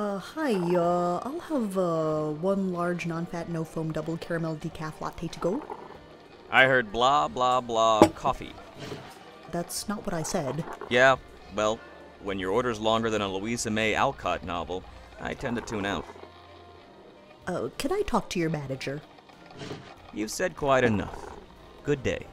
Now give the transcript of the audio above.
Uh, hi, uh, I'll have, uh, one large non-fat, no-foam double caramel decaf latte to go. I heard blah blah blah coffee. That's not what I said. Yeah, well, when your order's longer than a Louisa May Alcott novel, I tend to tune out. Uh, can I talk to your manager? You've said quite enough. Good day.